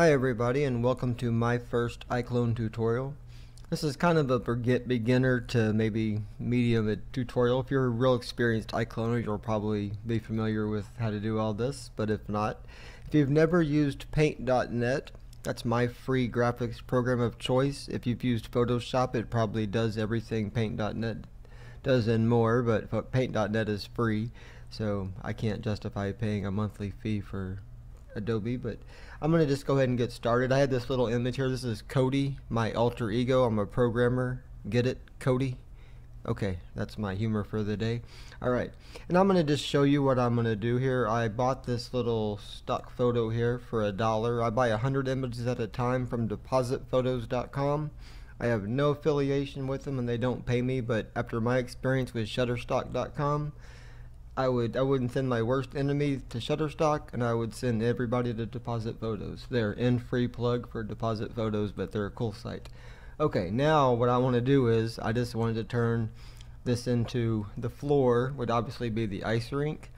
Hi everybody and welcome to my first iClone tutorial. This is kind of a forget beginner to maybe medium tutorial. If you're a real experienced iCloner you'll probably be familiar with how to do all this, but if not, if you've never used paint.net, that's my free graphics program of choice. If you've used Photoshop it probably does everything paint.net does and more, but paint.net is free so I can't justify paying a monthly fee for Adobe, but I'm going to just go ahead and get started. I had this little image here. This is Cody, my alter ego. I'm a programmer. Get it? Cody? Okay, that's my humor for the day. Alright, and I'm going to just show you what I'm going to do here. I bought this little stock photo here for a dollar. I buy 100 images at a time from depositphotos.com. I have no affiliation with them and they don't pay me, but after my experience with shutterstock.com, I would I wouldn't send my worst enemy to Shutterstock, and I would send everybody to Deposit Photos. They're in free plug for Deposit Photos, but they're a cool site. Okay, now what I want to do is I just wanted to turn this into the floor would obviously be the ice rink,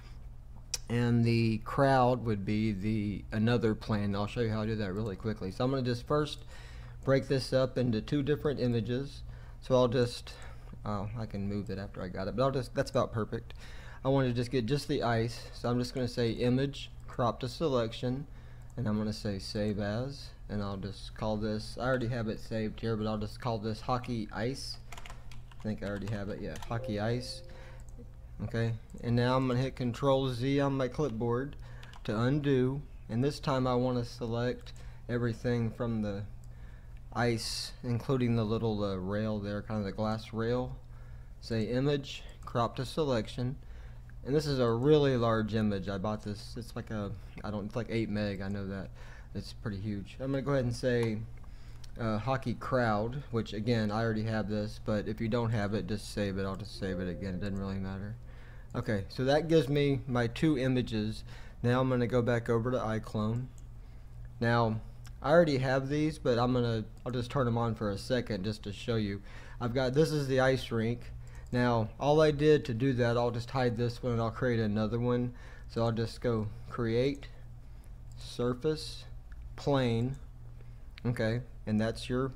and the crowd would be the another plane. I'll show you how to do that really quickly. So I'm going to just first break this up into two different images. So I'll just oh I can move it after I got it, but I'll just that's about perfect. I want to just get just the ice. So I'm just going to say image crop to selection and I'm going to say save as and I'll just call this I already have it saved here but I'll just call this hockey ice. I think I already have it yeah hockey ice. Okay and now I'm gonna hit control Z on my clipboard to undo and this time I want to select everything from the ice including the little uh, rail there kind of the glass rail. Say image crop to selection and this is a really large image. I bought this it's like a I don't it's like 8 meg I know that. It's pretty huge. I'm gonna go ahead and say uh, hockey crowd which again I already have this but if you don't have it just save it. I'll just save it again. It doesn't really matter. Okay so that gives me my two images. Now I'm gonna go back over to iClone. Now I already have these but I'm gonna I'll just turn them on for a second just to show you. I've got this is the ice rink now all I did to do that I'll just hide this one and I'll create another one. So I'll just go create surface plane. Okay and that's your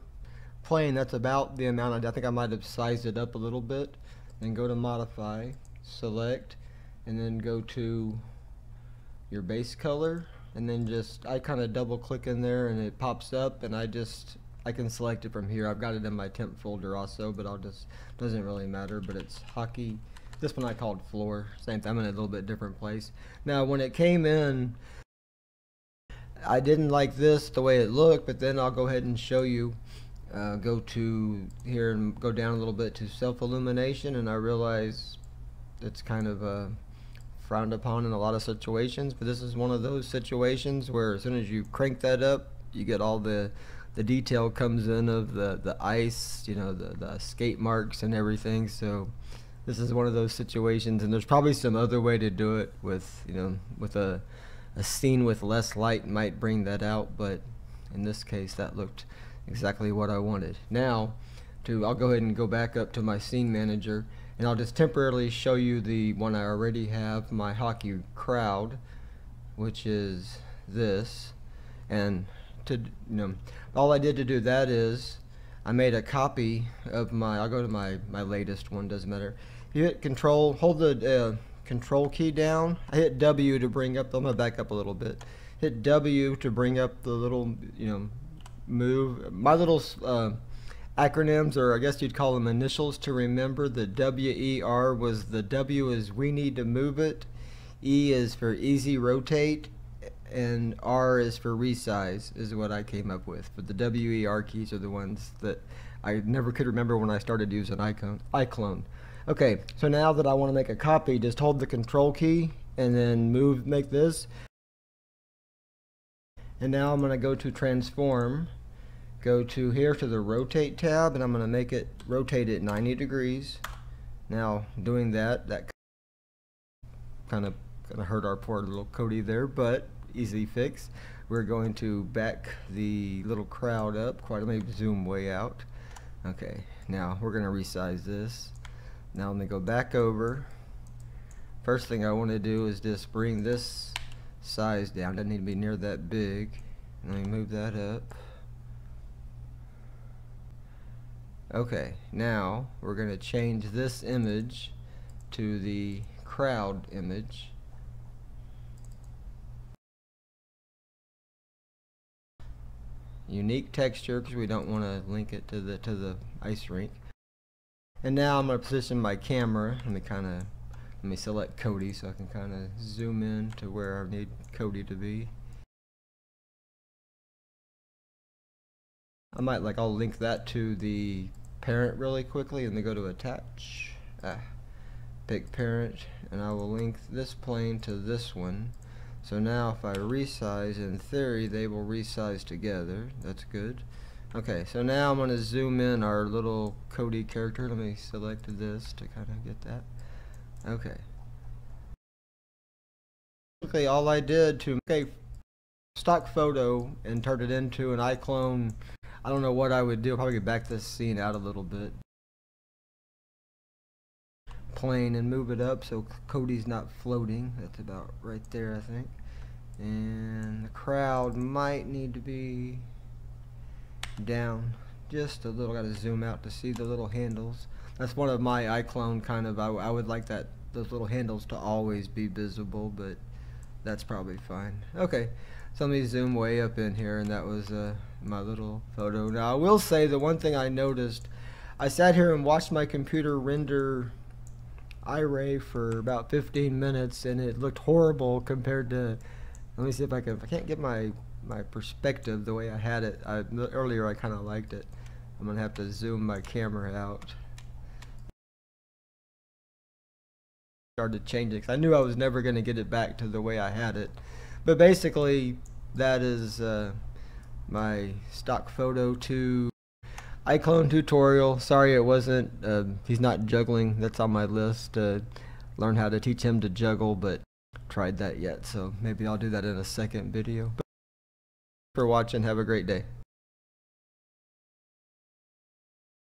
plane. That's about the amount I, think I might have sized it up a little bit. Then go to modify select and then go to your base color. And then just I kind of double click in there and it pops up and I just I can select it from here. I've got it in my temp folder also, but I'll just, doesn't really matter, but it's hockey. This one I called floor. Same thing, I'm in a little bit different place. Now when it came in, I didn't like this the way it looked, but then I'll go ahead and show you. Uh, go to here and go down a little bit to self-illumination and I realize it's kind of uh, frowned upon in a lot of situations but this is one of those situations where as soon as you crank that up you get all the the detail comes in of the the ice, you know, the the skate marks and everything. So this is one of those situations, and there's probably some other way to do it with you know with a a scene with less light might bring that out, but in this case that looked exactly what I wanted. Now to I'll go ahead and go back up to my scene manager and I'll just temporarily show you the one I already have my hockey crowd which is this and to you know all I did to do that is I made a copy of my I'll go to my my latest one doesn't matter. You hit control hold the uh, control key down. I hit W to bring up I'm gonna back up a little bit. Hit W to bring up the little you know move my little uh, acronyms or I guess you'd call them initials to remember. The WER was the W is we need to move it. E is for easy rotate and R is for resize is what I came up with. But the W, E, R keys are the ones that I never could remember when I started using icon, iClone. Okay, so now that I want to make a copy, just hold the control key and then move, make this. And now I'm going to go to transform, go to here to the rotate tab, and I'm going to make it rotate it 90 degrees. Now doing that, that kind of kind of hurt our poor little Cody there, but easily fix. We're going to back the little crowd up. Quite a me zoom way out. Okay, now we're going to resize this. Now let me go back over. First thing I want to do is just bring this size down. Doesn't need to be near that big. Let me move that up. Okay, now we're going to change this image to the crowd image. Unique texture because we don't want to link it to the to the ice rink. And now I'm going to position my camera. Let me kind of let me select Cody so I can kind of zoom in to where I need Cody to be. I might like I'll link that to the parent really quickly and then go to attach ah, pick parent and I will link this plane to this one so now if I resize in theory they will resize together. That's good. Okay so now I'm gonna zoom in our little Cody character. Let me select this to kind of get that. Okay. Okay all I did to make a stock photo and turn it into an iClone. I don't know what I would do. I'll probably back this scene out a little bit. Plane and move it up so Cody's not floating. That's about right there, I think. And the crowd might need to be down just a little. Got to zoom out to see the little handles. That's one of my iClone kind of. I, I would like that those little handles to always be visible, but that's probably fine. Okay, so let me zoom way up in here, and that was uh, my little photo. Now I will say the one thing I noticed, I sat here and watched my computer render iRay for about 15 minutes, and it looked horrible compared to. Let me see if I can. If I can't get my my perspective the way I had it I, earlier, I kind of liked it. I'm gonna have to zoom my camera out. Started changing because I knew I was never gonna get it back to the way I had it. But basically, that is. Uh, my stock photo to iClone tutorial. Sorry it wasn't, uh, he's not juggling. That's on my list to learn how to teach him to juggle, but tried that yet. So maybe I'll do that in a second video. But for watching. Have a great day.